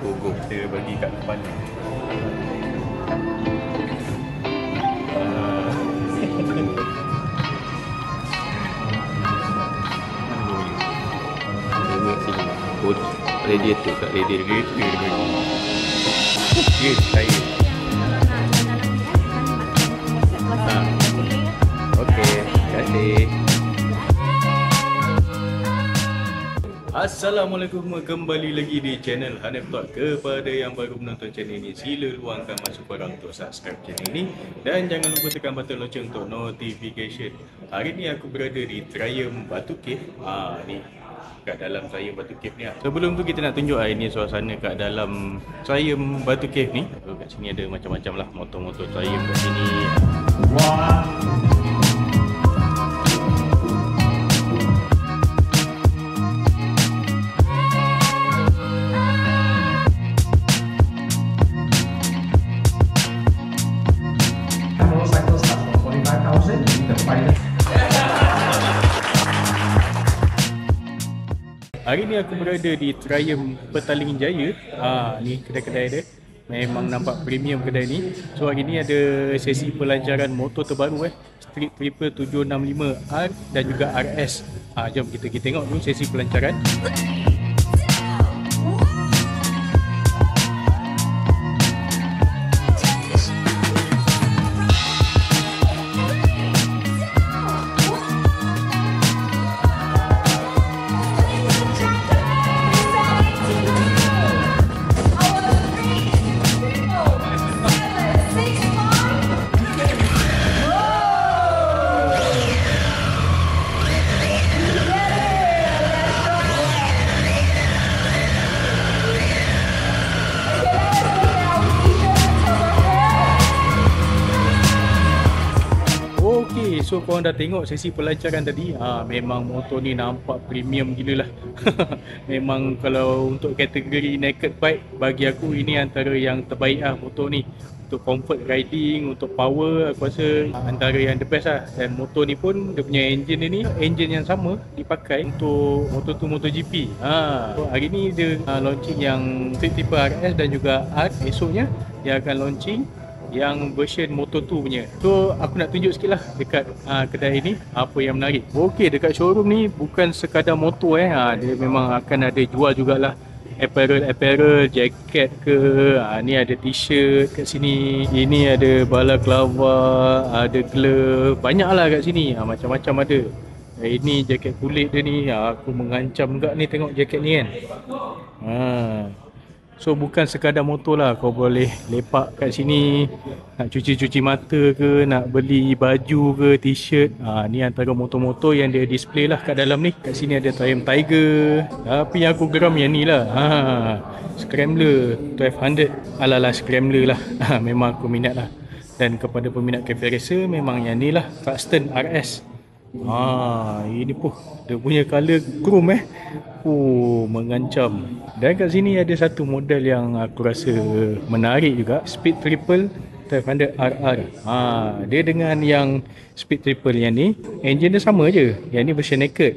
logo kita bagi kat Ah. Sini. Oh, radiator kat radiator. Radiator dia bagi Ya, saya Assalamualaikum kembali lagi di channel Hanif Talk. Kepada yang baru menonton channel ini Sila luangkan masa korang untuk subscribe channel ini. Dan jangan lupa tekan button loceng untuk notification. Hari ni aku berada di Triumph Batu Cave. Ah ni kat dalam Triumph Batu Cave ni lah. Sebelum tu kita nak tunjuk hari ni suasana kat dalam Triumph Batu Cave ni. So, Kat sini ada macam-macam lah motor-motor Triumph kat sini. Motorcycle Hari ni aku berada di Triumph Petaling Jaya. Ha, ni kedai-kedai dia. Memang nampak premium kedai ni. So hari ni ada sesi pelancaran motor terbaru eh. Street Triple 765R dan juga RS. Ha, jom kita kita tengok dulu sesi pelancaran. Korang dah tengok sesi pelancaran tadi. Ha, memang motor ni nampak premium gila lah. memang kalau untuk kategori naked bike, bagi aku ini antara yang terbaik lah motor ni. Untuk comfort riding, untuk power, aku rasa antara yang the best lah. Dan motor ni pun, dia punya engine ni, engine yang sama dipakai untuk motor tu MotoGP. Ha, so hari ni dia uh, launching yang Street Triple RS dan juga Art. Esoknya, dia akan launching yang version Moto2 punya. So aku nak tunjuk sikit lah dekat uh, kedai ni apa yang menarik. Okey dekat showroom ni bukan sekadar motor eh. Ha, dia memang akan ada jual jugalah apparel-apparel, jaket ke. Ha, ni ada t-shirt kat sini. Ini ada balaclava, ada glove. Banyak lah kat sini. Ha, macam-macam ada. Eh, ini jaket kulit dia ni. Ha, aku mengancam juga ni tengok jaket ni kan. Ha, So bukan sekadar motor lah. Kau boleh lepak kat sini Nak cuci-cuci mata ke Nak beli baju ke T-shirt. Ha, Ni antara motor-motor yang dia display lah kat dalam ni. Kat sini ada Triumph Tiger. Tapi yang aku geram yang ni lah. Ha, Scrambler 1200 Ala-ala Scrambler lah. Ha, Memang aku minat lah. Dan kepada peminat cafe racer Memang yang ni lah. Truxton RS Ha, ini pun dia punya color chrome eh. Oh, mengancam. Dan kat sini ada satu model yang aku rasa menarik juga, Speed Triple 500 RR. Ha, dia dengan yang Speed Triple yang ni, engine dia sama je. Yang ni version naked.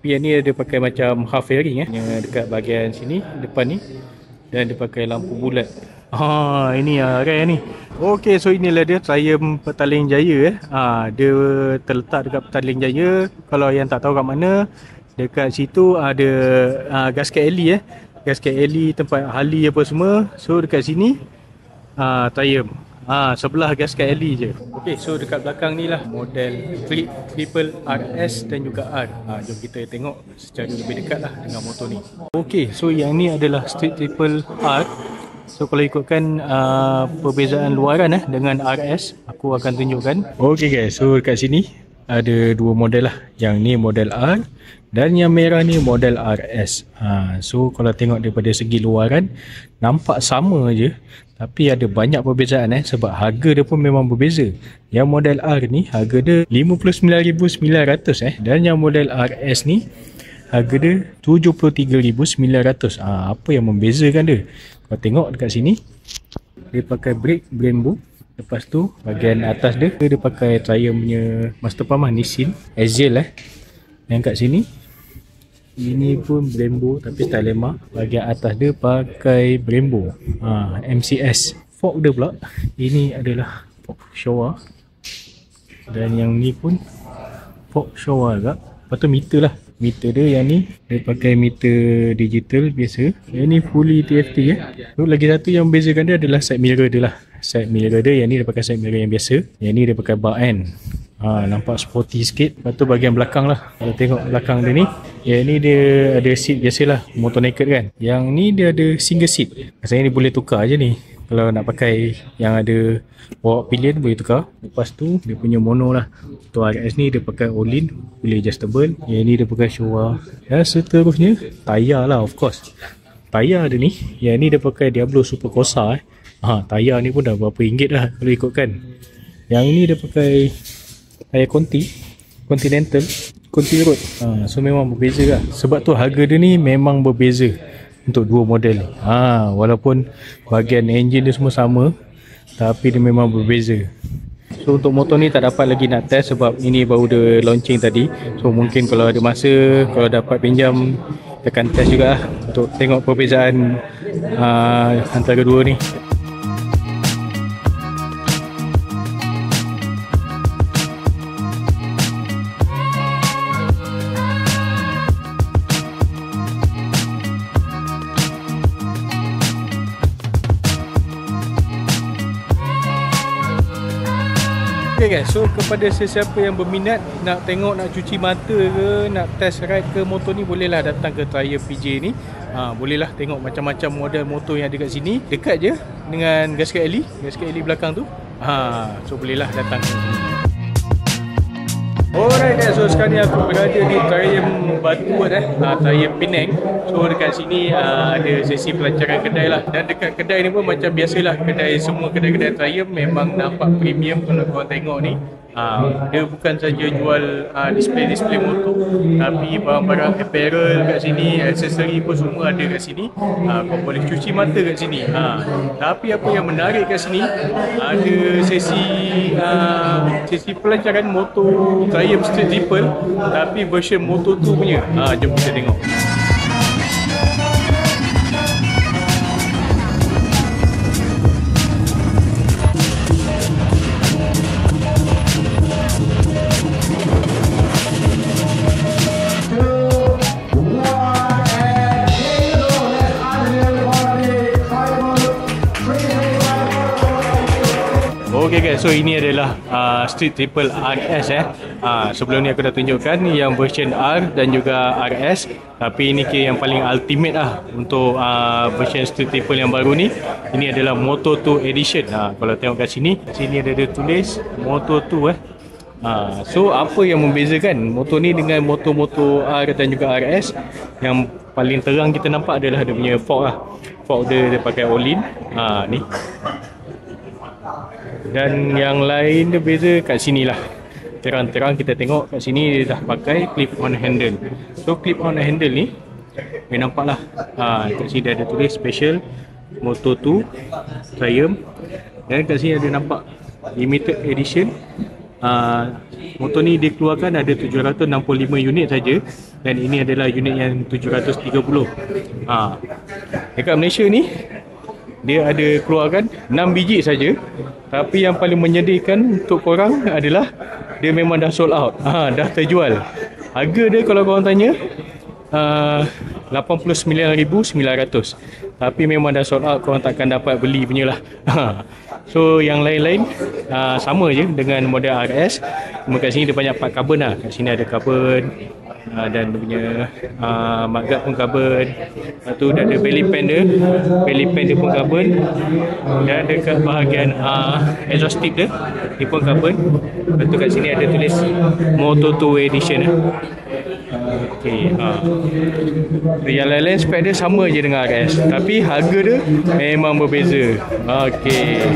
Tapi yang ni ada pakai macam half fairing eh. Dekat bahagian sini, depan ni. Dan dia pakai lampu bulat. Ha, ini ah rare ni. Okey, so inilah dia Triumph Petaling Jaya eh. Ha, dia terletak dekat Petaling Jaya. Kalau yang tak tahu kat mana, dekat situ ada uh, gasket alley eh. Gasket alley tempat Harley apa semua. So dekat sini ah Triumph. Ha, sebelah gasket alley je. Okey, so dekat belakang ni lah model Street Triple RS dan juga R. Ha, jom kita tengok secara lebih dekat lah dengan motor ni. Okey, so yang ni adalah Street Triple R. So kalau ikutkan uh, perbezaan luaran eh dengan RS, aku akan tunjukkan. Okey guys, so dekat sini ada dua model lah. Yang ni model R dan yang merah ni model RS. Ha, so kalau tengok daripada segi luaran nampak sama je tapi ada banyak perbezaan eh sebab harga dia pun memang berbeza. Yang model R ni harga dia 59900 eh dan yang model RS ni harga dia 73900. Ah ha, apa yang membezakan dia? Kau tengok dekat sini dia pakai brake Brembo Lepas tu bahagian atas dia dia pakai Triumph punya master pump lah Nissin Axial eh. Yang kat sini Ini pun Brembo tapi style lema. Bahagian atas dia pakai Brembo. Ha, MCS. Fork dia pula. Ini adalah fork Showa. Dan yang ni pun fork Showa juga. Lepas tu meter lah. Meter dia yang ni dia pakai meter digital biasa. Yang ni fully TFT eh. Tu lagi satu yang membezakan dia adalah side mirror dia lah. Side mirror dia yang ni dia pakai side mirror yang biasa. Yang ni dia pakai bar end. Ha, nampak sporty sikit. Lepas tu bahagian belakang lah. Kalau tengok belakang dia ni. Yang ni dia ada seat biasa lah. Motor naked kan. Yang ni dia ada single seat. Maksudnya ni boleh tukar je ni. Kalau nak pakai yang ada bawa pilihan boleh tukar. Lepas tu dia punya mono lah. Untuk RS ni dia pakai all-in. Boleh adjustable. Yang ni dia pakai Showa. Dan seterusnya tayar lah of course. Tayar dia ni. Yang ni dia pakai Diablo Super Corsa eh. Ha, tayar ni pun dah berapa ringgit lah kalau ikutkan. Yang ni dia pakai tayar Conti. Continental. Conti Road. Ha, so memang berbeza lah. Sebab tu harga dia ni memang berbeza untuk dua model ni. Ha, walaupun bahagian engine dia semua sama tapi dia memang berbeza. So untuk motor ni tak dapat lagi nak test sebab ini baru dia launching tadi. So mungkin kalau ada masa kalau dapat pinjam kita akan test juga lah untuk tengok perbezaan uh, antara dua ni. Okay guys, so kepada sesiapa yang berminat nak tengok, nak cuci mata ke, nak test ride ke motor ni bolehlah datang ke Trial PJ ni. Ha, bolehlah tengok macam-macam model motor yang ada kat sini. Dekat je dengan Gasket Alley, Gasket Alley belakang tu. Ha, so bolehlah datang ke. Alright guys, so sekarang ni aku berada di Triumph Batuan eh, uh, Triumph Penang. So dekat sini uh, ada sesi pelancaran kedai lah. Dan dekat kedai ni pun macam biasalah Kedai semua kedai-kedai Triumph memang nampak premium kalau korang tengok ni Uh, dia bukan saja jual uh, display-display motor tapi barang-barang apparel kat sini aksesori pun semua ada kat sini. Uh, kau boleh cuci mata kat sini. Uh, tapi apa yang menarik kat sini ada sesi uh, sesi pelancaran motor Triumph Street Triple tapi version motor tu punya. Uh, jom kita tengok Okay guys, so ini adalah uh, Street Triple RS eh. Uh, sebelum ni aku dah tunjukkan yang version R dan juga RS. Tapi ini kira yang paling ultimate lah untuk uh, version Street Triple yang baru ni. Ini adalah Moto2 Edition. Uh, kalau tengok kat sini, sini ada dia tulis Moto2 eh. Uh, so apa yang membezakan motor ni dengan motor-motor R dan juga RS Yang paling terang kita nampak adalah dia punya fork lah Fork dia, dia pakai all-in uh, Ni dan yang lain dia beza kat sini lah terang-terang kita tengok kat sini dia dah pakai clip on handle. So clip on handle ni boleh nampak lah ha, kat sini dia ada tulis special Moto 2 Triumph. Dan kat sini ada nampak limited edition. Ha, motor ni dikeluarkan ada 765 unit saja dan ini adalah unit yang 730 ha. dekat Malaysia ni dia ada keluarkan 6 biji saja. Tapi yang paling menyedihkan untuk korang adalah dia memang dah sold out. Ha, dah terjual. Harga dia kalau korang tanya uh, 89,900 tapi memang dah sold out korang takkan dapat beli punya lah. Ha. so yang lain-lain uh, sama je dengan model RS cuma kat sini dia banyak part carbon lah. Kat sini ada carbon uh, dan dia punya uh, mudguard pun carbon lepas tu dia ada belly pan dia. Belly pan dia pun carbon dan dekat bahagian uh, exhaust tip dia. Dia pun carbon lepas tu kat sini ada tulis Moto2 edition eh. Okay, ha. Yang lain-lain spek dia sama je dengan RS Tapi harga dia memang berbeza. Okay